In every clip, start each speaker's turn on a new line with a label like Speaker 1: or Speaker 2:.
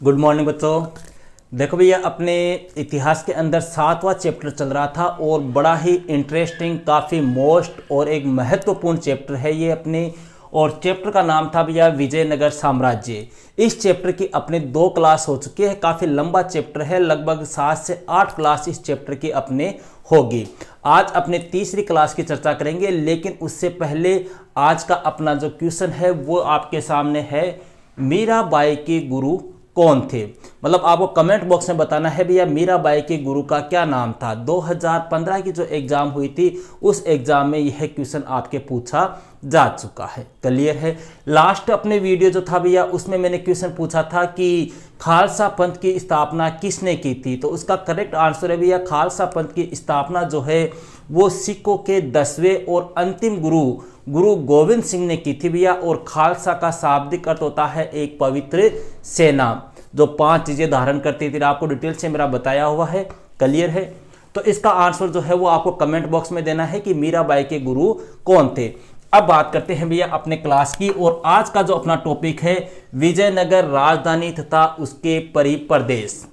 Speaker 1: Good morning बच्चों। देखो भैया, अपने इतिहास के अंदर सातवां चैप्टर चल रहा था और बड़ा ही इंटरेस्टिंग काफ़ी मोस्ट और एक महत्वपूर्ण चैप्टर है ये अपने। और चैप्टर का नाम था भैया, विजयनगर साम्राज्य। इस चैप्टर की अपने दो क्लास हो चुकी है, काफ़ी लंबा चैप्टर है, लगभग सात से आठ क्लास इस चैप्टर की अपने होगी। आज अपने तीसरी क्लास की चर्चा करेंगे, लेकिन उससे पहले आज का अपना जो क्वेश्चन है, वो आपके सामने है, मीराबाई के गुरु कौन थे? मतलब आपको कमेंट बॉक्स में बताना है भैया मीराबाई के गुरु का क्या नाम था? 2015 की जो एग्ज़ाम हुई थी, उस एग्ज़ाम में यह क्वेश्चन आपके पूछा जा चुका है। क्लियर है? लास्ट अपने वीडियो जो था भैया, उसमें मैंने क्वेश्चन पूछा था कि खालसा पंथ की स्थापना किसने की थी? तो उसका करेक्ट आंसर है भैया, खालसा पंथ की स्थापना जो है, वो सिखों के दसवें और अंतिम गुरु गुरु गोविंद सिंह ने की थी भैया और खालसा का शाब्दिक अर्थ होता है एक पवित्र सेना। जो पाँच चीज़ें धारण करती थी। आपको डिटेल से मेरा बताया हुआ है, क्लियर है? तो इसका आंसर जो है वो आपको कमेंट बॉक्स में देना है कि मीराबाई के गुरु कौन थे। अब बात करते हैं भैया अपने क्लास की और आज का जो अपना टॉपिक है, विजयनगर राजधानी तथा उसके परिप्रदेश।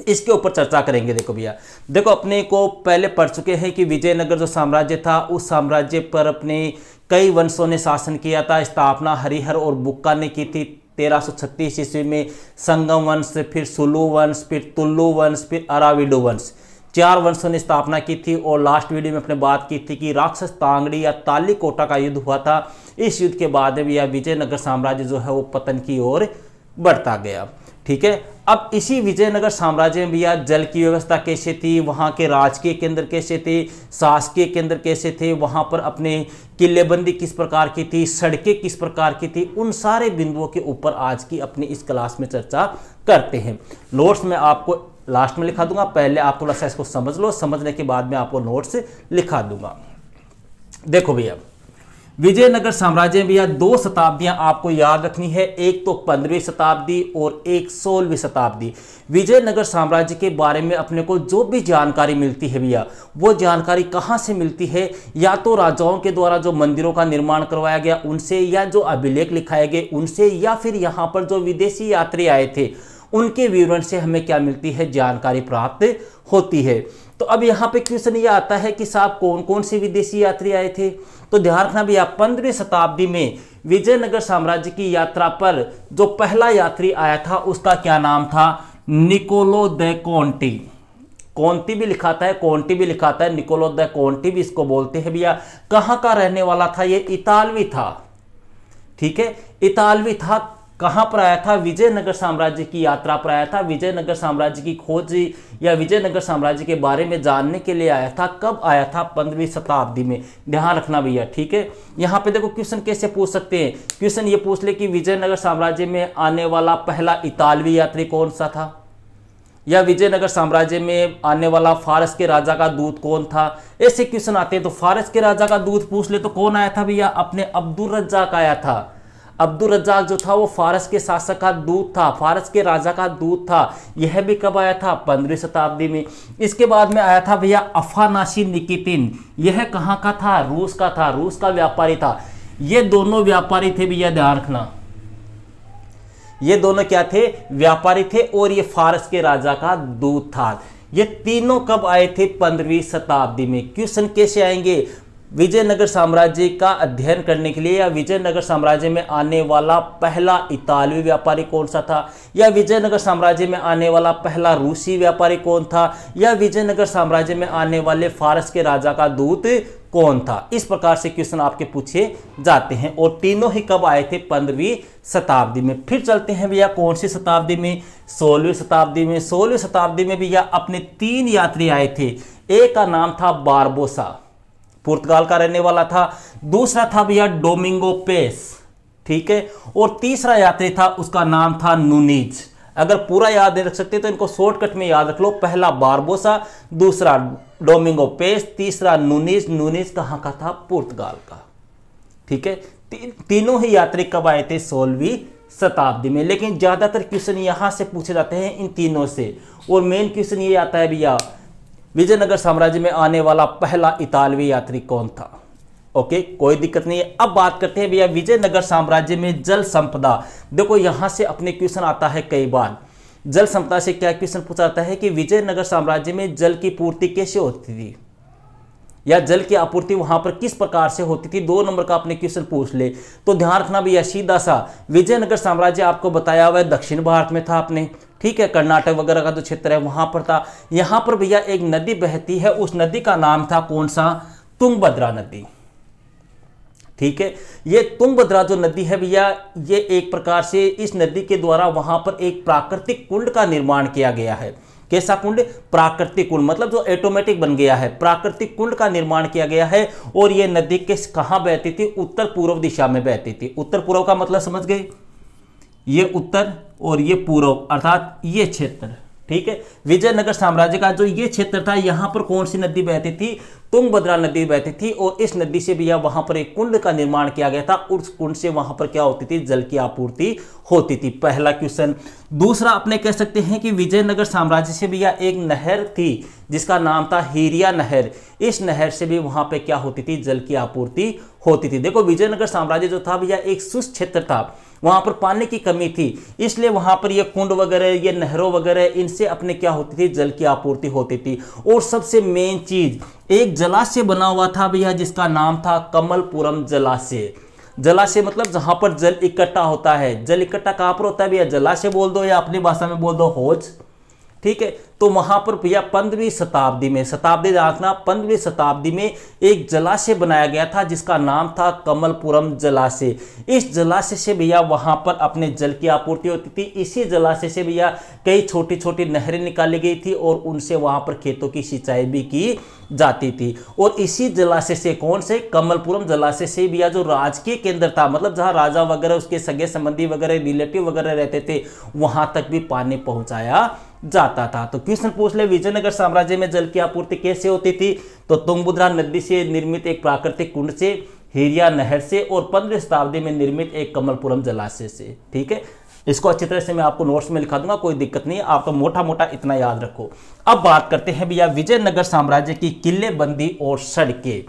Speaker 1: इसके ऊपर चर्चा करेंगे, देखो भैया। देखो, अपने को पहले पढ़ चुके हैं कि विजयनगर जो साम्राज्य था, उस साम्राज्य पर अपने कई वंशों ने शासन किया था। स्थापना हरिहर और बुक्का ने की थी तेरह सौ छत्तीस ईस्वी में। संगम वंश, फिर सुलू वंश, फिर तुल्लु वंश, फिर अराविडो वंश। चार वंशों ने स्थापना की थी और लास्ट वीडियो में अपने बात की थी कि राक्षस तांगड़ी या ताली कोटा का युद्ध हुआ था। इस युद्ध के बाद यह विजयनगर साम्राज्य जो है, वो पतन की ओर बढ़ता गया। ठीक है? अब इसी विजयनगर साम्राज्य में भैया जल की व्यवस्था कैसे थी? वहाँ के राजकीय केंद्र कैसे थे? शासकीय केंद्र कैसे थे? वहाँ पर अपने किलेबंदी किस प्रकार की थी? सड़कें किस प्रकार की थी? उन सारे बिंदुओं के ऊपर आज की अपनी इस क्लास में चर्चा करते हैं। नोट्स में आपको लास्ट में लिखा दूँगा। पहले आप थोड़ा सा इसको समझ लो। समझने के बाद में आपको नोट्स लिखा दूँगा। देखो भैया विजयनगर साम्राज्य में भैया दो शताब्दियाँ आपको याद रखनी है, एक तो पंद्रहवीं शताब्दी और एक सोलहवीं शताब्दी। विजयनगर साम्राज्य के बारे में अपने को जो भी जानकारी मिलती है भैया, वो जानकारी कहाँ से मिलती है? या तो राजाओं के द्वारा जो मंदिरों का निर्माण करवाया गया, उनसे या जो अभिलेख लिखाए गए, उनसे या फिर यहाँ पर जो विदेशी यात्री आए थे, उनके विवरण से हमें क्या मिलती है? जानकारी प्राप्त होती है। तो अब यहाँ पे क्वेश्चन ये आता है कि साहब कौन कौन से विदेशी यात्री आए थे? तो ध्यान रखना भैया, पंद्रहवीं शताब्दी में विजयनगर साम्राज्य की यात्रा पर जो पहला यात्री आया था, उसका क्या नाम था? Niccolo the कॉन्टी। कौंटी भी लिखाता है कौंटी भी लिखाता है, निकोलो द कौंटी भी इसको बोलते हैं भैया। कहाँ का रहने वाला था ये? इतालवी था। ठीक है? इतालवी था कहाँ पर आया था? विजयनगर साम्राज्य की यात्रा पर आया था। विजयनगर साम्राज्य की खोज या विजयनगर साम्राज्य के बारे में जानने के लिए आया था। कब आया था? पंद्रहवीं शताब्दी में। ध्यान रखना भैया, ठीक है? यहाँ पे देखो क्वेश्चन कैसे पूछ सकते हैं। क्वेश्चन ये पूछ ले कि विजयनगर साम्राज्य में आने वाला पहला इतालवी यात्री कौन सा था? या विजयनगर साम्राज्य में आने वाला फारस के राजा का दूत कौन था? ऐसे क्वेश्चन आते हैं तो फारस के राजा का दूत पूछ ले तो कौन आया था भैया? अपने अब्दुल रज्जाक आया था। अब्दुल रज्जाक जो था, वो फारस के शासक का दूत था, फारस के राजा का दूत था। यह भी कब आया था? पंद्रहवीं शताब्दी में। इसके बाद में आया था भैया अफानाशी निकितिन। यह कहाँ का था? रूस का था। रूस का व्यापारी था। ये दोनों व्यापारी थे भैया, ध्यान रखना। ये दोनों क्या थे? व्यापारी थे और ये फारस के राजा का दूत था। ये तीनों कब आए थे? पंद्रहवीं शताब्दी में। क्वेश्चन कैसे आएँगे? विजयनगर साम्राज्य का अध्ययन करने के लिए या विजयनगर साम्राज्य में आने वाला पहला इतालवी व्यापारी कौन सा था? या विजयनगर साम्राज्य में आने वाला पहला रूसी व्यापारी कौन था? या विजयनगर साम्राज्य में आने वाले फारस के राजा का दूत कौन था? इस प्रकार से क्वेश्चन आपके पूछे जाते हैं और तीनों ही कब आए थे पंद्रहवीं शताब्दी में? फिर चलते हैं भैया, कौन सी शताब्दी में? सोलहवीं शताब्दी में। सोलहवीं शताब्दी में भैया अपने तीन यात्री आए थे। एक का नाम था बारबोसा। पुर्तगाल का रहने वाला था। दूसरा था भैया डोमिंगो पेस ठीक है? और तीसरा यात्री था उसका नाम था नूनीज। अगर पूरा याद नहीं रख सकते तो इनको शॉर्टकट में याद रख लो। पहला बारबोसा दूसरा डोमिंगो पेस तीसरा नूनीज। नूनीज कहाँ का था? पुर्तगाल का ठीक है? ती, तीनों ही यात्री कब आए थे? सोलहवीं शताब्दी में। लेकिन ज़्यादातर क्वेश्चन यहाँ से पूछे जाते हैं इन तीनों से। और मेन क्वेश्चन ये आता है भैया विजयनगर साम्राज्य में आने वाला पहला इतालवी यात्री कौन था? ओके कोई दिक्कत नहीं है। अब बात करते हैं भैया विजयनगर साम्राज्य में जल संपदा। देखो, यहाँ से अपने क्वेश्चन आता है कई बार। जल संपदा से क्या क्वेश्चन पूछा जाता है कि विजयनगर साम्राज्य में जल की पूर्ति कैसे होती थी? या जल की आपूर्ति वहाँ पर किस प्रकार से होती थी? दो नंबर का अपने क्वेश्चन पूछ ले। तो ध्यान रखना भैया सीधा सा। विजयनगर साम्राज्य आपको बताया हुआ है, दक्षिण भारत में था आपने। ठीक है, कर्नाटक वगैरह का जो क्षेत्र है, वहाँ पर था। यहाँ पर भैया एक नदी बहती है, उस नदी का नाम था कौन सा? तुंगभद्रा नदी। ठीक है, ये तुंगभद्रा जो नदी है भैया, ये एक प्रकार से इस नदी के द्वारा वहाँ पर एक प्राकृतिक कुंड का निर्माण किया गया है। कैसा कुंड? प्राकृतिक कुंड मतलब जो ऑटोमेटिक बन गया है। प्राकृतिक कुंड का निर्माण किया गया है और ये नदी किस, कहाँ बहती थी? उत्तर पूर्व दिशा में बहती थी। उत्तर पूर्व का मतलब समझ गए? ये उत्तर और ये पूर्व अर्थात ये क्षेत्र, ठीक है? विजयनगर साम्राज्य का जो ये क्षेत्र था, यहाँ पर कौन सी नदी बहती थी? तुंगभद्रा नदी बहती थी और इस नदी से भी वहाँ पर एक कुंड का निर्माण किया गया था। उस कुंड से वहाँ पर क्या होती थी? जल की आपूर्ति होती थी। पहला क्वेश्चन। दूसरा, अपने कह सकते हैं कि विजयनगर साम्राज्य से भी एक नहर थी, जिसका नाम था हीरिया नहर। इस नहर से भी वहाँ पर क्या होती थी? जल की आपूर्ति होती थी। देखो, विजयनगर साम्राज्य जो था भैया एक शुष्क क्षेत्र था। वहाँ पर पानी की कमी थी। इसलिए वहाँ पर ये कुंड वगैरह ये नहरों वगैरह, इनसे अपने क्या होती थी? जल की आपूर्ति होती थी। और सबसे मेन चीज़ एक जलाशय बना हुआ था भैया, जिसका नाम था कमलपुरम जलाशय। जलाशय मतलब जहाँ पर जल इकट्ठा होता है। जल इकट्ठा कहाँ पर होता है भैया? जलाशय बोल दो या अपनी भाषा में बोल दो, होज? ठीक है? तो वहाँ पर भैया पंद्रहवीं शताब्दी में, शताब्दी रखना, पंद्रहवीं शताब्दी में एक जलाशय बनाया गया था, जिसका नाम था कमलपुरम जलाशय। इस जलाशय से भैया वहाँ पर अपने जल की आपूर्ति होती थी। इसी जलाशय से भैया कई छोटी छोटी नहरें निकाली गई थी और उनसे वहाँ पर खेतों की सिंचाई भी की जाती थी। और इसी जलाशय से कौन से? कमलपुरम जलाशय से भैया जो राजकीय केंद्र था मतलब जहाँ राजा वगैरह, उसके सगे संबंधी वगैरह, रिलेटिव वगैरह रहते थे, वहाँ तक भी पानी पहुँचाया जाता था। तो क्वेश्चन पूछ ले, विजयनगर साम्राज्य में जल की आपूर्ति कैसे होती थी? तो तुंगभद्रा नदी से निर्मित एक प्राकृतिक कुंड से, हिरिया नहर से और पंद्रह शताब्दी में निर्मित एक कमलपुरम जलाशय से। ठीक है? इसको अच्छी तरह से मैं आपको नोट्स में लिखा दूँगा, कोई दिक्कत नहीं आप तो मोटा मोटा इतना याद रखो। अब बात करते हैं भैया विजयनगर साम्राज्य की किलेबंदी और सड़कें।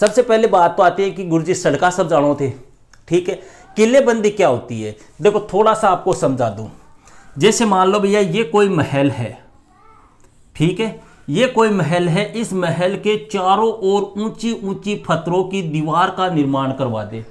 Speaker 1: सबसे पहले बात तो आती है कि गुरुजी सड़का सब जानो थे। ठीक है? किलेबंदी क्या होती है? देखो, थोड़ा सा आपको समझा दूँ। जैसे मान लो भैया ये कोई महल है, ठीक है? ये कोई महल है, इस महल के चारों ओर ऊँची ऊँची पत्थरों की दीवार का निर्माण करवा दे।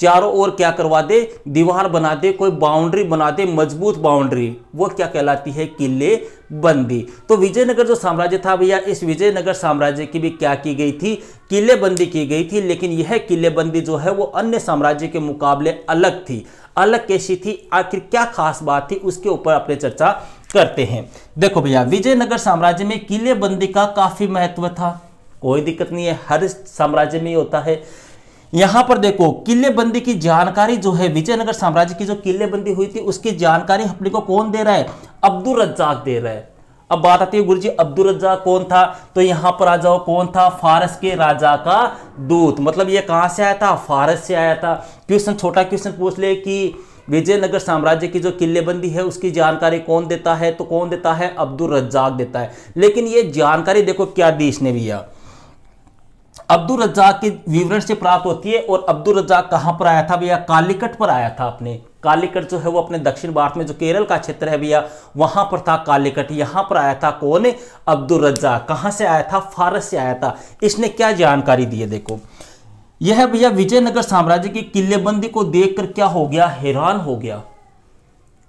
Speaker 1: चारों ओर क्या करवा दे? दीवार बना दे, कोई बाउंड्री बना दे, मज़बूत बाउंड्री। वो क्या कहलाती है? किले बंदी। तो विजयनगर जो साम्राज्य था भैया, इस विजयनगर साम्राज्य की भी क्या की गई थी? किले बंदी की गई थी, लेकिन यह किले बंदी जो है, वो अन्य साम्राज्य के मुकाबले अलग थी। अलग कैसी थी? आखिर क्या खास बात थी? उसके ऊपर अपने चर्चा करते हैं। देखो भैया, विजयनगर साम्राज्य में किले बंदी का काफ़ी महत्व था। कोई दिक्कत नहीं है, हर साम्राज्य में होता है। यहाँ पर देखो किलेबंदी की जानकारी जो है, विजयनगर साम्राज्य की जो किलेबंदी हुई थी, उसकी जानकारी अपने को कौन दे रहा है? अब्दुल रज्जाक दे रहा है। अब बात आती है, गुरुजी, अब्दुल रज्जाक कौन था? तो यहाँ पर आ जाओ, कौन था? फारस के राजा का दूत। मतलब ये कहाँ से आया था? फारस से आया था। क्वेश्चन, छोटा क्वेश्चन पूछ ले कि विजयनगर साम्राज्य की जो किलेबंदी है, उसकी जानकारी कौन देता है? तो कौन देता है? अब्दुल रज्जाक देता है। लेकिन ये जानकारी देखो, क्या दी इसने भैया अब्दुल रज्जाक के विवरण से प्राप्त होती है और अब्दुल रज्जाक कहाँ पर आया था भैया? कालीकट पर आया था अपने। कालीकट जो है वो अपने दक्षिण भारत में जो केरल का क्षेत्र है भैया, वहाँ पर था कालीकट। यहाँ पर आया था कौन? अब्दुल रज्जाक। कहाँ से आया था? फारस से आया था। इसने क्या जानकारी दी है, देखो। यह भैया विजयनगर साम्राज्य की किलेबंदी को देखकर क्या हो गया? हैरान हो गया।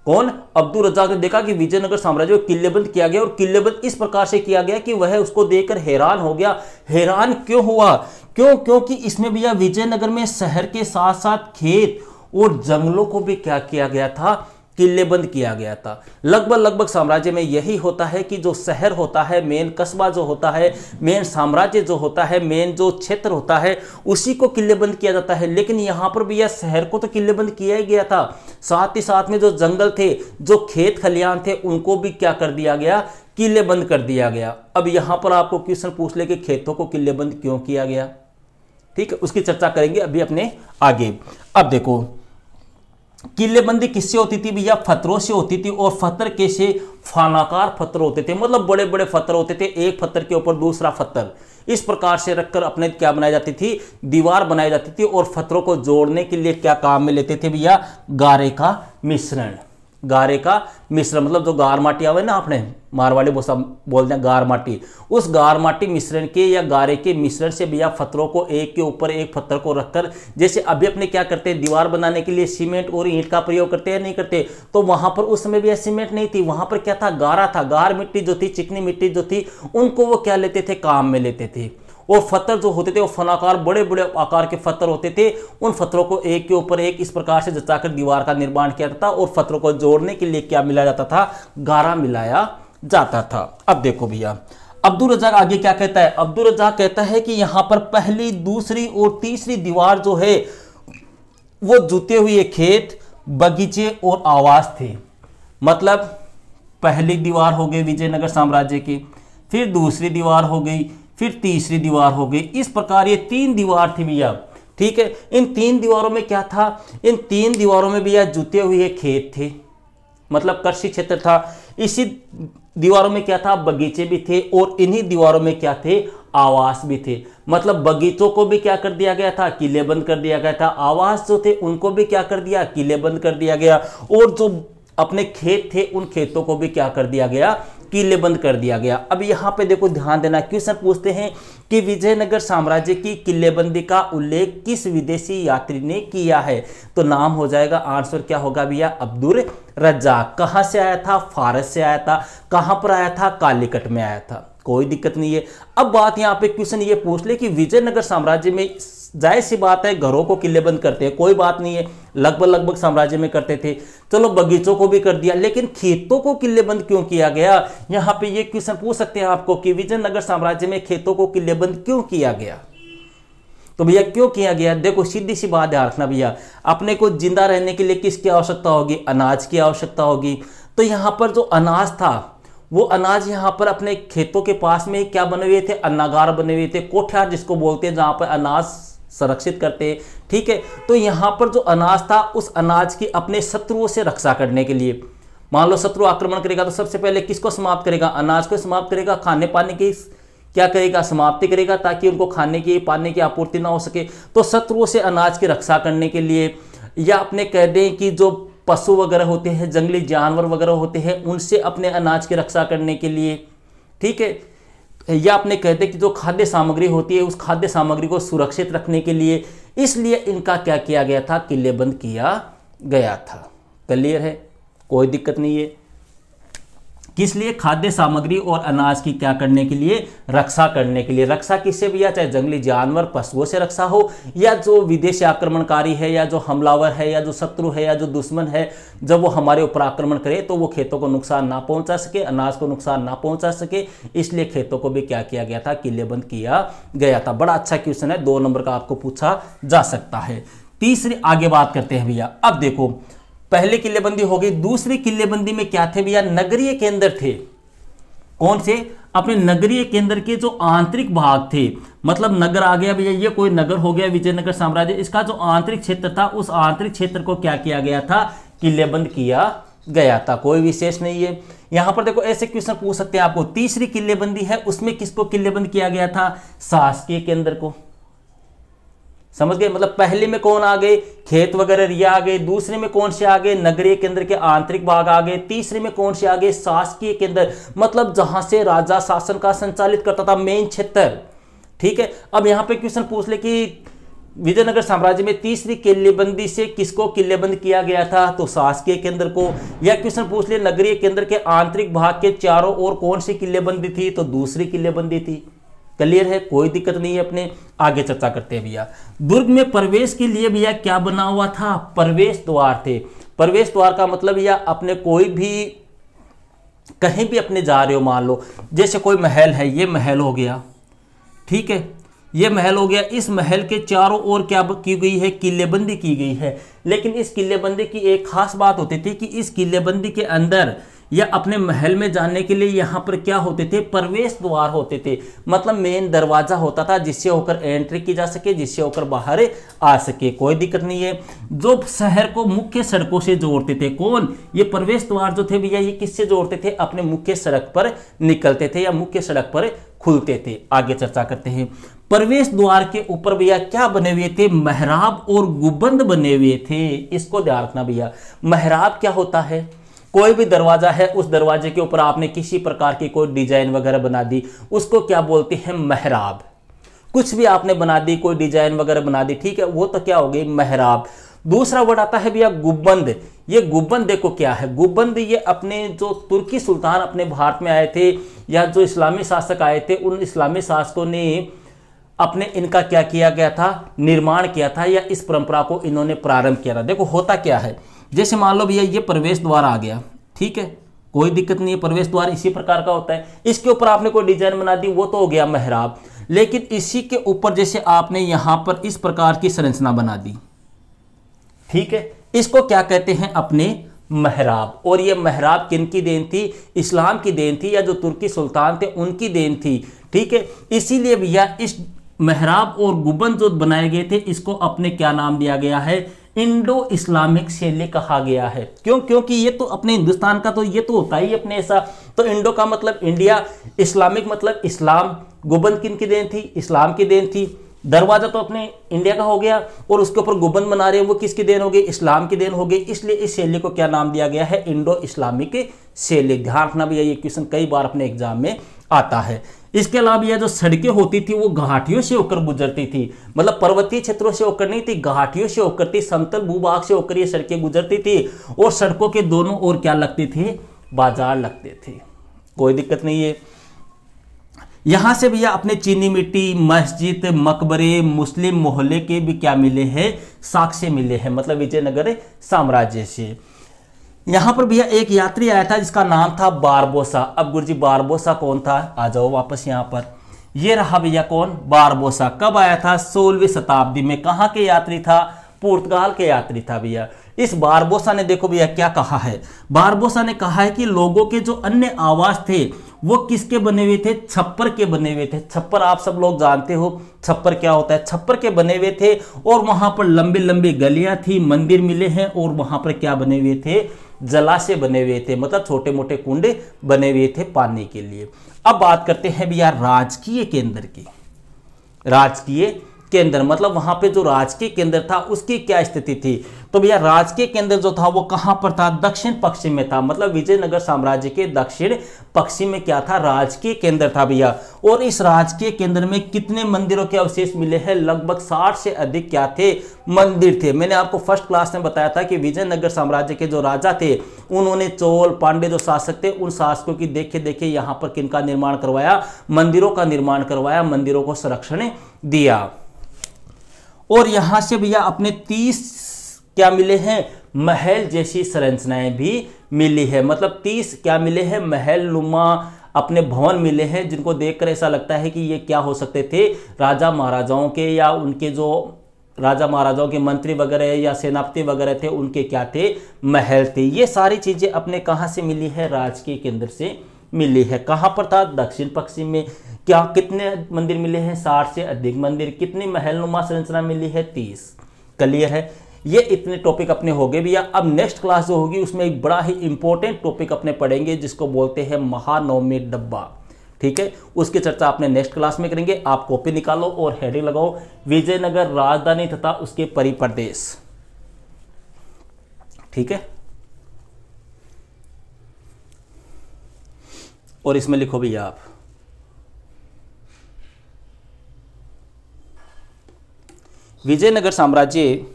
Speaker 1: कौन? अब्दुल रजाक ने देखा कि विजयनगर साम्राज्य को किलेबंद किया गया और किलेबंद इस प्रकार से किया गया कि वह उसको देखकर हैरान हो गया। हैरान क्यों हुआ? क्यों? क्योंकि इसमें भैया विजयनगर में शहर के साथ साथ खेत और जंगलों को भी क्या किया गया था? किलेबंद किया गया था। लगभग लगभग साम्राज्य में यही होता है कि जो शहर होता है, मेन कस्बा जो होता है, मेन साम्राज्य जो होता है, मेन जो क्षेत्र होता है, उसी को किलेबंद किया जाता है। लेकिन यहाँ पर भी यह शहर को तो किलेबंद किया ही गया था। साथ ही साथ में जो जंगल थे, जो खेत खलियान थे, उनको भी क्या कर दिया गया? किले बंद कर दिया गया। अब यहाँ पर आपको क्वेश्चन पूछ ले कि खेतों को किले बंद क्यों किया गया? ठीक है, उसकी चर्चा करेंगे अभी अपने आगे। अब देखो किलेबंदी किससे होती थी भैया? फतरों से होती थी और फतर कैसे? फानाकार फतर होते थे। मतलब बड़े बड़े फतर होते थे। एक फतर के ऊपर दूसरा फतर। इस प्रकार से रखकर अपने क्या बनाई जाती थी? दीवार बनाई जाती थी और फतरों को जोड़ने के लिए क्या काम में लेते थे भैया? गारे का मिश्रण। गारे का मिश्रण मतलब जो गार माटी आवे ना आपने, मारवाड़ी बोलते हैं गार माटी। उस गार माटी मिश्रण के या गारे के मिश्रण से भैया पत्थरों को एक के ऊपर एक पत्थर को रखकर, जैसे अभी अपने क्या करते हैं, दीवार बनाने के लिए सीमेंट और ईंट का प्रयोग करते हैं नहीं करते तो वहाँ पर उस समय भी यह सीमेंट नहीं थी। वहाँ पर क्या था? गारा था। गार मिट्टी जो थी, चिकनी मिट्टी जो थी, उनको वो क्या लेते थे? काम में लेते थे। वो पत्थर जो होते थे, वो फनाकार बड़े बड़े आकार के पत्थर होते थे, उन पत्थरों को एक के ऊपर एक इस प्रकार से जचाकर दीवार का निर्माण किया जाता था और पत्थरों को जोड़ने के लिए क्या मिलाया जाता था? गारा मिलाया जाता था। अब देखो भैया, अब्दुल रजाक आगे क्या कहता है? अब्दुल रजाक कहता है कि यहाँ पर पहली, दूसरी और तीसरी दीवार जो है, वो जुते हुए खेत, बगीचे और आवास थे। मतलब पहली दीवार हो गई विजयनगर साम्राज्य की, फिर दूसरी दीवार हो गई फिर तीसरी दीवार हो गई। इस प्रकार ये तीन दीवार थी भैया। ठीक है? इन तीन दीवारों में क्या था? इन तीन दीवारों में भैया जुते हुए खेत थे। मतलब कृषि क्षेत्र था। इसी दीवारों में क्या था? बगीचे भी थे और इन्हीं दीवारों में क्या थे? आवास भी थे। मतलब बगीचों को भी क्या कर दिया गया था? किले बंद कर दिया गया था। आवास जो थे, उनको भी क्या कर दिया? किले बंद कर दिया गया। और जो अपने खेत थे, उन खेतों को भी क्या कर दिया गया? किले बंद कर दिया गया। अब यहाँ पे देखो ध्यान देना, क्वेश्चन पूछते हैं कि विजयनगर साम्राज्य की किलेबंदी का उल्लेख किस विदेशी यात्री ने किया है? तो नाम हो जाएगा, आंसर क्या होगा भैया? अब्दुल रज्जाक। कहाँ से आया था? फारस से आया था। कहाँ पर आया था? कालीकट में आया था। कोई दिक्कत नहीं है। अब बात यहाँ पे क्वेश्चन ये पूछ ले कि विजयनगर साम्राज्य में ज़ाहिर सी बात है, घरों को किले बंद करते हैं, कोई बात नहीं है। लगभग लगभग साम्राज्य में करते थे। चलो, बगीचों को भी कर दिया, लेकिन खेतों को किले बंद क्यों किया गया? यहाँ पे ये क्वेश्चन पूछ सकते हैं आपको कि विजयनगर साम्राज्य में खेतों को किले बंद क्यों किया गया? तो भैया, क्यों किया गया? देखो सीधी सी बात ध्यान रखना भैया, अपने को ज़िंदा रहने के लिए किसकी आवश्यकता होगी? अनाज की आवश्यकता होगी। तो यहाँ पर जो अनाज था, वो अनाज यहाँ पर अपने खेतों के पास में क्या बने हुए थे? अन्नागार बने हुए थे कोठियार जिसको बोलते हैं, जहाँ पर अनाज संरक्षित करते ठीक है? तो यहाँ पर जो अनाज था, उस अनाज की अपने शत्रुओं से रक्षा करने के लिए। मान लो शत्रु आक्रमण करेगा तो सबसे पहले किसको समाप्त करेगा? अनाज को समाप्त करेगा, खाने पाने की क्या करेगा? समाप्ति करेगा, ताकि उनको खाने की, पाने की आपूर्ति ना हो सके। तो शत्रुओं से अनाज की रक्षा करने के लिए या अपने कह दें कि जो पशु वगैरह होते हैं, जंगली जानवर वगैरह होते हैं, उनसे अपने अनाज की रक्षा करने के लिए। ठीक है? या आपने कहते हैं कि जो खाद्य सामग्री होती है, उस खाद्य सामग्री को सुरक्षित रखने के लिए, इसलिए इनका क्या किया गया था? किलेबंद किया गया था। क्लियर है? कोई दिक्कत नहीं है। किस लिए खाद्य सामग्री और अनाज की क्या करने के लिए, रक्षा करने के लिए। रक्षा किससे भी या चाहे जंगली जानवर, पशुओं से रक्षा हो, या जो विदेशी आक्रमणकारी है, या जो हमलावर है, या जो शत्रु है, या जो दुश्मन है, जब वो हमारे ऊपर आक्रमण करे तो वो खेतों को नुकसान ना पहुँचा सके, अनाज को नुकसान ना पहुँचा सके। इसलिए खेतों को भी क्या किया गया था? किलेबंद किया गया था। बड़ा अच्छा क्वेश्चन है, दो नंबर का आपको पूछा जा सकता है। तीसरी, आगे बात करते हैं भैया। अब देखो पहले किलेबंदी हो गई, दूसरी किलेबंदी में क्या थे भैया? नगरीय केंद्र थे। कौन से? अपने नगरीय केंद्र के जो आंतरिक भाग थे। मतलब नगर आ गया भैया, ये कोई नगर हो गया, विजयनगर साम्राज्य, इसका जो आंतरिक क्षेत्र था, उस आंतरिक क्षेत्र को क्या किया गया था? किलेबंद किया गया था। कोई विशेष नहीं है। यहाँ पर देखो, ऐसे क्वेश्चन पूछ सकते हैं आपको। तीसरी किलेबंदी है, उसमें किसको किलेबंद किया गया था? शासकीय केंद्र को। समझ गए? मतलब पहले में कौन आ गए खेत वगैरह रिया आ गए दूसरे में कौन से आ गए नगरीय केंद्र के आंतरिक भाग आ गए तीसरे में कौन से आ गए शासकीय केंद्र। मतलब जहाँ से राजा शासन का संचालित करता था मेन क्षेत्र। ठीक है? अब यहाँ पे क्वेश्चन पूछ ले कि विजयनगर साम्राज्य में तीसरी किलेबंदी से किसको किलेबंद किया गया था? तो शासकीय केंद्र को। या क्वेश्चन पूछ ले, नगरीय केंद्र के आंतरिक भाग के चारों ओर कौन सी किलेबंदी थी? तो दूसरी किलेबंदी थी। क्लियर है, कोई दिक्कत नहीं है अपने, आगे चर्चा करते हैं भैया। दुर्ग में प्रवेश के लिए भैया क्या बना हुआ था? प्रवेश द्वार थे। प्रवेश द्वार का मतलब भैया अपने कोई भी, कहीं भी अपने जा रहे हो, मान लो, जैसे कोई महल है, ये महल हो गया। ठीक है, ये महल हो गया। इस महल के चारों ओर क्या की गई है? किलेबंदी की गई है। लेकिन इस किलेबंदी की एक खास बात होती थी कि इस किलेबंदी के अंदर या अपने महल में जाने के लिए यहाँ पर क्या होते थे? प्रवेश द्वार होते थे। मतलब मेन दरवाज़ा होता था जिससे होकर एंट्री की जा सके, जिससे होकर बाहर आ सके। कोई दिक्कत नहीं है। जो शहर को मुख्य सड़कों से जोड़ते थे, कौन? ये प्रवेश द्वार जो थे भैया, ये किससे जोड़ते थे? अपने मुख्य सड़क पर निकलते थे या मुख्य सड़क पर खुलते थे। आगे चर्चा करते हैं। प्रवेश द्वार के ऊपर भैया क्या बने हुए थे? महराब और गुबंद बने हुए थे। इसको ध्यान रखना भैया। महराब क्या होता है? कोई भी दरवाज़ा है, उस दरवाजे के ऊपर आपने किसी प्रकार की कोई डिज़ाइन वगैरह बना दी, उसको क्या बोलते हैं? महराब। कुछ भी आपने बना दी, कोई डिज़ाइन वगैरह बना दी, ठीक है, वो तो क्या हो गई? महराब। दूसरा वर्ड आता है भैया गुब्बंद। ये गुब्बंद देखो क्या है? गुब्बंद ये अपने जो तुर्की सुल्तान अपने भारत में आए थे, या जो इस्लामी शासक आए थे, उन इस्लामी शासकों ने अपने इनका क्या किया गया था? निर्माण किया था, या इस परंपरा को इन्होंने प्रारंभ किया था। देखो होता क्या है? जैसे मान लो भैया ये प्रवेश द्वार आ गया, ठीक है? कोई दिक्कत नहीं है, प्रवेश द्वार इसी प्रकार का होता है। इसके ऊपर आपने कोई डिज़ाइन बना दी, वो तो हो गया मेहराब। लेकिन इसी के ऊपर जैसे आपने यहाँ पर इस प्रकार की संरचना बना दी, ठीक है? इसको क्या कहते हैं अपने महराब? और ये महराब किन की देन थी? इस्लाम की देन थी या जो तुर्की सुल्तान थे, उनकी देन थी, ठीक है? इसीलिए भैया इस महराब और गुबन जो बनाए गए थे, इसको अपने क्या नाम दिया गया है? इंडो इस्लामिक शैली कहा गया है। क्यों? क्योंकि ये तो अपने हिंदुस्तान का तो ये तो होता ही अपने ऐसा। तो इंडो का मतलब इंडिया, इस्लामिक मतलब इस्लाम। गुबन किन की देन थी? इस्लाम की देन थी। दरवाज़ा तो अपने इंडिया का हो गया और उसके ऊपर गुबन बना रहे हैं, वो किसकी देन हो गई? इस्लाम की देन हो गई। इसलिए इस शैली को क्या नाम दिया गया है? इंडो इस्लामिक शैली। ध्यान रखना भैया, ये क्वेश्चन कई बार अपने एग्ज़ाम में आता है। इसके अलावा यह जो सड़कें होती थी, वो घाटियों से होकर गुजरती थी। मतलब पर्वतीय क्षेत्रों से होकर नहीं थी घाटियों से होकर थी, समतल भूभाग से होकर ये सड़कें गुजरती थी और सड़कों के दोनों ओर क्या लगती थी? बाज़ार लगते थे। कोई दिक्कत नहीं है। यहाँ से भैया अपने चीनी मिट्टी, मस्जिद, मकबरे, मुस्लिम मोहल्ले के भी क्या मिले हैं? साक्ष्य मिले हैं मतलब विजयनगर साम्राज्य से। यहाँ पर भैया एक यात्री आया था, जिसका नाम था बारबोसा। अब गुरु जी बारबोसा कौन था? आ जाओ वापस यहाँ पर। ये रहा भैया कौन? बारबोसा। कब आया था? सोलहवीं शताब्दी में। कहा के यात्री था? पुर्तगाल के यात्री था भैया। इस बारबोसा ने देखो भैया क्या कहा है। बारबोसा ने कहा है कि लोगों के जो अन्य आवास थे वो किसके बने हुए थे? छप्पर के बने हुए थे। छप्पर आप सब लोग जानते हो, छप्पर क्या होता है? छप्पर के बने हुए थे और वहाँ पर लंबी लंबी गलियाँ थी, मंदिर मिले हैं और वहाँ पर क्या बने हुए थे? जलाशय बने हुए थे मतलब छोटे मोटे कुंडे बने हुए थे पानी के लिए। अब बात करते हैं भैया राजकीय केंद्र की। राजकीय केंद्र मतलब वहाँ पे जो राजकीय केंद्र था, उसकी क्या स्थिति थी? तो भैया, राजकीय केंद्र जो था, वो कहाँ पर था? दक्षिण पश्चिम में था मतलब विजयनगर साम्राज्य के दक्षिण पश्चिम में क्या था? राजकीय केंद्र था भैया। और इस राजकीय केंद्र में कितने मंदिरों के अवशेष मिले हैं? लगभग साठ से अधिक क्या थे? मंदिर थे। मैंने आपको फ़र्स्ट क्लास में बताया था कि विजयनगर साम्राज्य के जो राजा थे, उन्होंने चोल, पांडे जो शासक थे, उन शासकों की देखे देखे यहाँ पर किनका निर्माण करवाया? मंदिरों का निर्माण करवाया, मंदिरों को संरक्षण दिया। और यहाँ से भैया अपने तीस क्या मिले हैं? महल जैसी संरचनाएँ भी मिली है। मतलब तीस क्या मिले हैं? महल नुमा अपने भवन मिले हैं, जिनको देखकर ऐसा लगता है कि ये क्या हो सकते थे? राजा महाराजाओं के या उनके जो राजा महाराजाओं के मंत्री वगैरह या सेनापति वगैरह थे, उनके क्या थे? महल थे। ये सारी चीज़ें अपने कहाँ से मिली है? राजकीय केंद्र से मिली है? कहाँ पर था? दक्षिण पश्चिम में। क्या कितने मंदिर मिले हैं? साठ से अधिक मंदिर। कितनी महलनुमा संरचना मिली है? तीस। क्लियर है? ये इतने टॉपिक अपने हो गए भैया। अब नेक्स्ट क्लास जो होगी, उसमें एक बड़ा ही इंपॉर्टेंट टॉपिक अपने पढ़ेंगे, जिसको बोलते हैं महानवमी डब्बा। ठीक है? उसकी चर्चा आपने नेक्स्ट क्लास में करेंगे। आप कॉपी निकालो और हेडिंग लगाओ। विजयनगर राजधानी तथा उसके परिप्रदेश। ठीक है? और इसमें लिखो भैया आप। विजयनगर साम्राज्य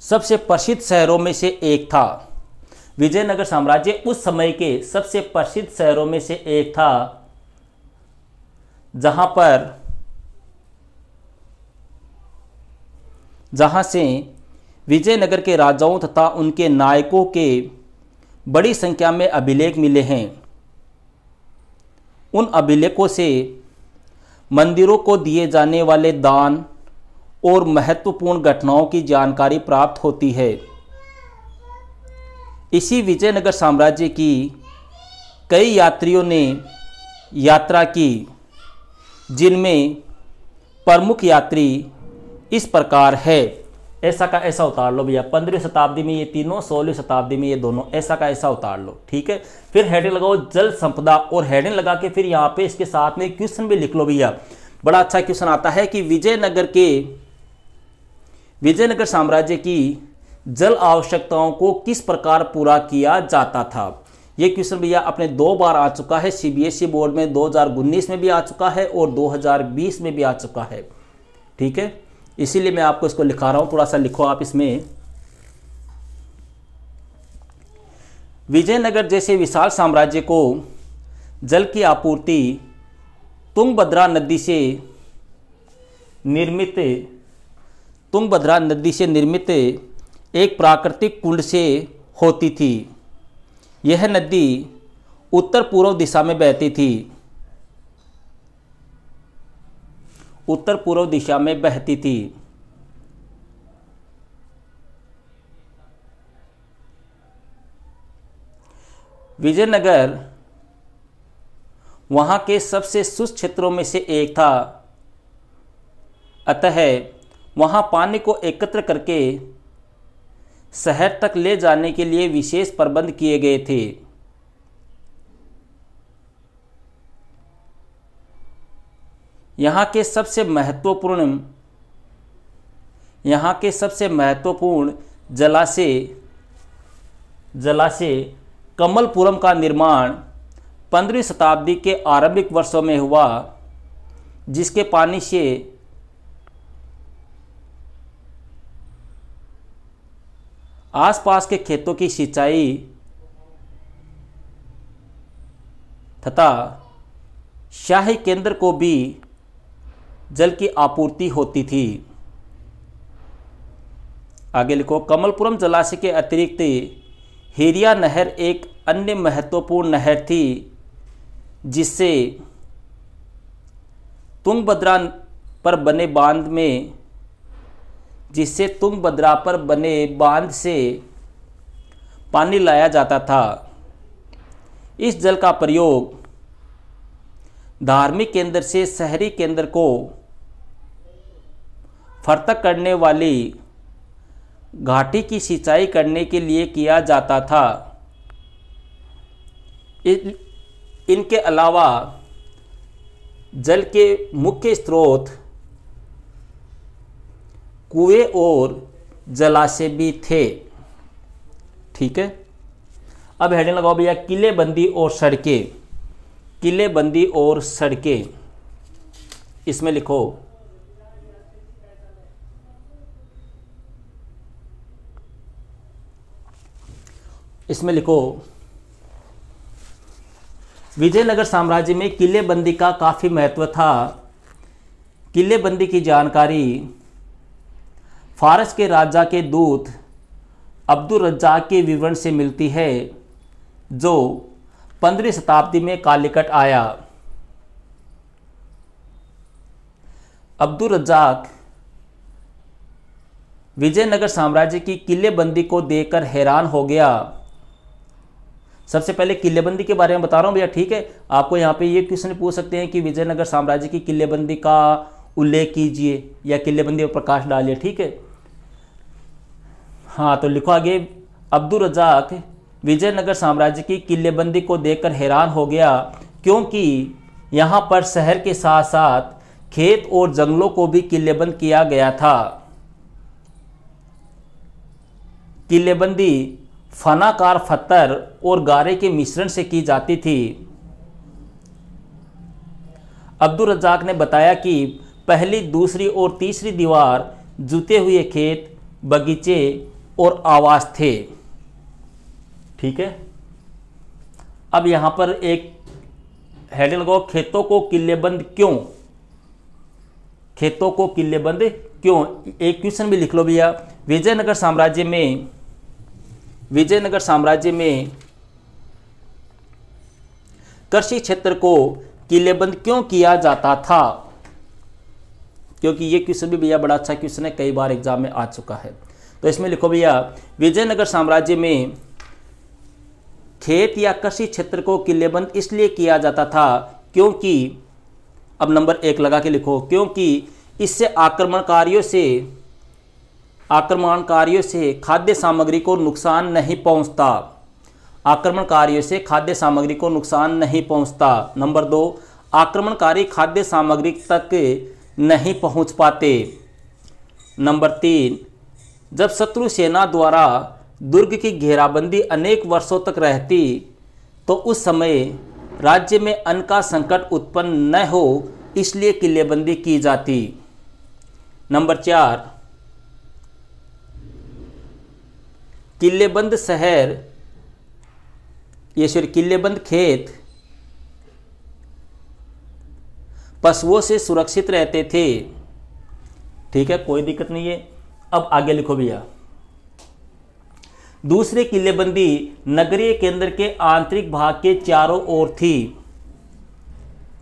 Speaker 1: सबसे प्रसिद्ध शहरों में से एक था। विजयनगर साम्राज्य उस समय के सबसे प्रसिद्ध शहरों में से एक था, जहाँ पर, जहाँ से विजयनगर के राजाओं तथा उनके नायकों के बड़ी संख्या में अभिलेख मिले हैं। उन अभिलेखों से मंदिरों को दिए जाने वाले दान और महत्वपूर्ण घटनाओं की जानकारी प्राप्त होती है। इसी विजयनगर साम्राज्य की कई यात्रियों ने यात्रा की, जिनमें प्रमुख यात्री इस प्रकार है। ऐसा का ऐसा उतार लो भैया, पंद्रहवीं शताब्दी में ये तीनों, सोलहवीं शताब्दी में ये दोनों, ऐसा का ऐसा उतार लो, ठीक है? फिर हेडिंग लगाओ, जल संपदा, और हेडिंग लगा के फिर यहाँ पे इसके साथ में क्वेश्चन भी लिख लो भैया। बड़ा अच्छा क्वेश्चन आता है कि विजयनगर के, विजयनगर साम्राज्य की जल आवश्यकताओं को किस प्रकार पूरा किया जाता था? ये क्वेश्चन भैया अपने दो बार आ चुका है सीबीएसई बोर्ड में 2019 में भी आ चुका है और 2020 में भी आ चुका है, ठीक है? इसीलिए मैं आपको इसको लिखा रहा हूँ, थोड़ा सा लिखो आप इसमें। विजयनगर जैसे विशाल साम्राज्य को जल की आपूर्ति तुंगभद्रा नदी से निर्मित, तुंगभद्रा नदी से निर्मित एक प्राकृतिक कुंड से होती थी। यह नदी उत्तर पूर्व दिशा में बहती थी। उत्तर पूर्व दिशा में बहती थी। विजयनगर वहाँ के सबसे शुष्क क्षेत्रों में से एक था। अतः वहाँ पानी को एकत्र करके शहर तक ले जाने के लिए विशेष प्रबंध किए गए थे। यहाँ के सबसे महत्वपूर्ण, यहाँ के सबसे महत्वपूर्ण जलाशय जलाशय कमलपुरम का निर्माण पंद्रहवीं शताब्दी के आरंभिक वर्षों में हुआ, जिसके पानी से आसपास के खेतों की सिंचाई तथा शाही केंद्र को भी जल की आपूर्ति होती थी। आगे लिखो, कमलपुरम जलाशय के अतिरिक्त हेरिया नहर एक अन्य महत्वपूर्ण नहर थी, जिससे तुंगभद्रा पर बने बाँध में, जिससे तुंगभद्रा पर बने बाँध से पानी लाया जाता था। इस जल का प्रयोग धार्मिक केंद्र से शहरी केंद्र को फर्तक करने वाली घाटी की सिंचाई करने के लिए किया जाता था। इन, इनके अलावा जल के मुख्य स्रोत कुएँ और जलाशय भी थे। ठीक है? अब हेडिंग लगाओ भैया किलेबंदी और सड़कें। किलेबंदी और सड़कें। इसमें लिखो। इसमें लिखो, विजयनगर साम्राज्य में किलेबंदी का काफ़ी महत्व था। किलेबंदी की जानकारी, फारस के राजा के दूत अब्दुल रज्जाक के विवरण से मिलती है, जो पंद्रहवीं शताब्दी में कालिकट आया। अब्दुल रज्जाक विजयनगर साम्राज्य की किलेबंदी को देखकर हैरान हो गया। सबसे पहले किलेबंदी के बारे में बता रहा हूँ, भैया, ठीक है? आपको यहाँ पे ये क्वेश्चन पूछ सकते हैं कि विजयनगर साम्राज्य की किलेबंदी का उल्लेख कीजिए या किलेबंदी पर प्रकाश डालिए, ठीक है? हाँ तो लिखो आगे अब्दुल रजाक विजयनगर साम्राज्य की किलेबंदी को देखकर हैरान हो गया क्योंकि यहाँ पर शहर के साथ साथ खेत और जंगलों को भी किलेबंद किया गया था। किलेबंदी फनाकार पत्थर और गारे के मिश्रण से की जाती थी। अब्दुल रजाक ने बताया कि पहली, दूसरी और तीसरी दीवार जुते हुए खेत, बगीचे और आवास थे। ठीक है? अब यहाँ पर एक हेडिंग लगाओ, खेतों को किलेबंद क्यों? खेतों को किलेबंद क्यों? एक क्वेश्चन भी लिख लो भैया। विजयनगर साम्राज्य में विजयनगर साम्राज्य में कृषि क्षेत्र को किलेबंद क्यों किया जाता था? क्योंकि ये क्वेश्चन भी भैया बड़ा अच्छा क्वेश्चन है, कई बार एग्ज़ाम में आ चुका है। तो इसमें लिखो भैया, विजयनगर साम्राज्य में खेत या कृषि क्षेत्र को किलेबंद इसलिए किया जाता था क्योंकि, अब नंबर एक लगा के लिखो, क्योंकि इससे आक्रमणकारियों से आक्रमणकारियों से खाद्य सामग्री को नुकसान नहीं पहुँचता। आक्रमणकारियों से खाद्य सामग्री को नुकसान नहीं पहुँचता। नंबर दो, आक्रमणकारी खाद्य सामग्री तक नहीं पहुँच पाते। नंबर तीन, जब शत्रु सेना द्वारा दुर्ग की घेराबंदी अनेक वर्षों तक रहती तो उस समय राज्य में अन्न का संकट उत्पन्न न हो, इसलिए किलेबंदी की जाती। नंबर चार किलेबंद शहर, ये सॉरी किलेबंद खेत, पशुओं से सुरक्षित रहते थे। ठीक है, कोई दिक्कत नहीं है। अब आगे लिखो भैया। दूसरी किलेबंदी नगरीय केंद्र के आंतरिक भाग के चारों ओर थी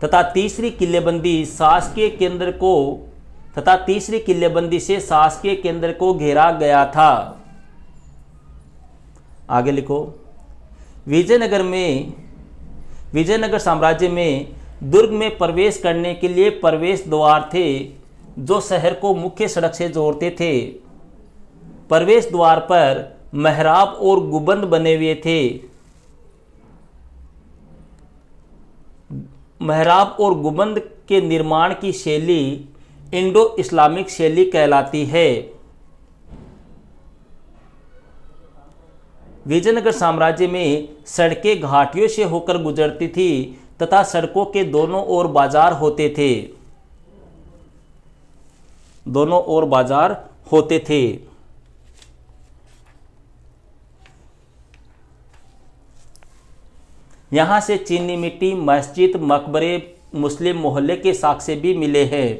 Speaker 1: तथा तीसरी किलेबंदी शासकीय केंद्र को, तथा तीसरी किलेबंदी से शासकीय केंद्र को घेरा गया था। आगे लिखो। विजयनगर में, विजयनगर साम्राज्य में दुर्ग में प्रवेश करने के लिए प्रवेश द्वार थे, जो शहर को मुख्य सड़क से जोड़ते थे। प्रवेश द्वार पर मेहराब और गुबंद बने हुए थे। मेहराब और गुबंद के निर्माण की शैली इंडो इस्लामिक शैली कहलाती है। विजयनगर साम्राज्य में सड़कें घाटियों से होकर गुजरती थी तथा सड़कों के दोनों ओर बाज़ार होते थे। दोनों ओर बाज़ार होते थे। यहाँ से चीनी मिट्टी, मस्जिद, मकबरे, मुस्लिम मोहल्ले के साक्ष्य भी मिले हैं।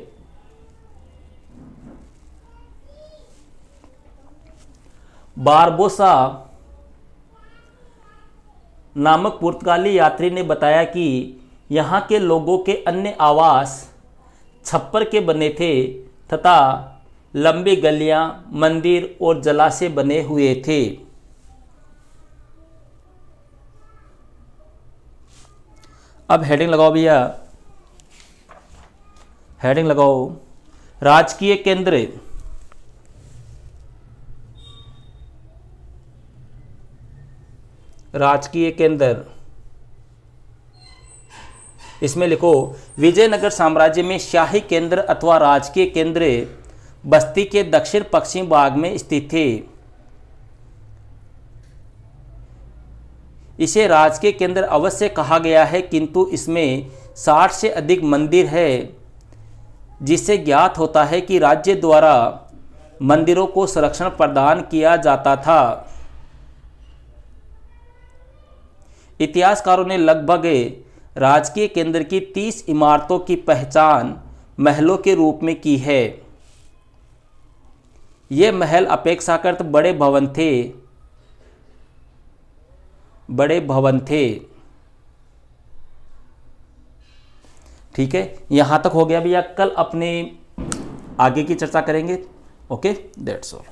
Speaker 1: बारबोसा नामक पुर्तगाली यात्री ने बताया कि यहाँ के लोगों के अन्य आवास छप्पर के बने थे तथा लंबी गलियाँ, मंदिर और जलाशय बने हुए थे। अब हेडिंग लगाओ भैया। हेडिंग लगाओ। राजकीय केंद्र। राजकीय केंद्र इसमें लिखो, विजयनगर साम्राज्य में शाही केंद्र अथवा राजकीय केंद्र बस्ती के दक्षिण पश्चिम भाग में स्थित थे। इसे राजकीय केंद्र अवश्य कहा गया है, किंतु इसमें साठ से अधिक मंदिर है, जिससे ज्ञात होता है कि राज्य द्वारा मंदिरों को संरक्षण प्रदान किया जाता था। इतिहासकारों ने लगभग राजकीय केंद्र की तीस इमारतों की पहचान महलों के रूप में की है। ये महल अपेक्षाकृत बड़े भवन थे। बड़े भवन थे। ठीक है, यहाँ तक हो गया भैया कल अपने आगे की चर्चा करेंगे। Okay that's all